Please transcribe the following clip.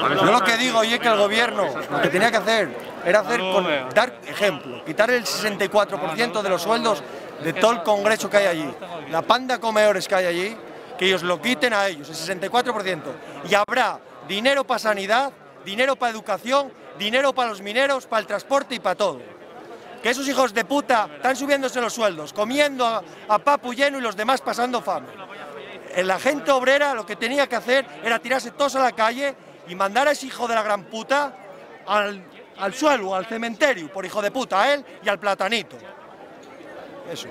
Yo lo que digo y es que el gobierno lo que tenía que hacer era hacer dar ejemplo, quitar el 64% de los sueldos de todo el congreso que hay allí, la panda de comedores que hay allí, que ellos lo quiten a ellos, el 64%. Y habrá dinero para sanidad, dinero para educación, dinero para los mineros, para el transporte y para todo. Que esos hijos de puta están subiéndose los sueldos, comiendo a, a papu lleno y los demás pasando fame. La gente obrera lo que tenía que hacer era tirarse todos a la calle y mandar a ese hijo de la gran puta al, al suelo, al cementerio, por hijo de puta, a él y al platanito. Eso.